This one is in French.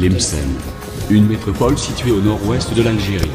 Tlemcen. Une métropole située au nord-ouest de l'Algérie.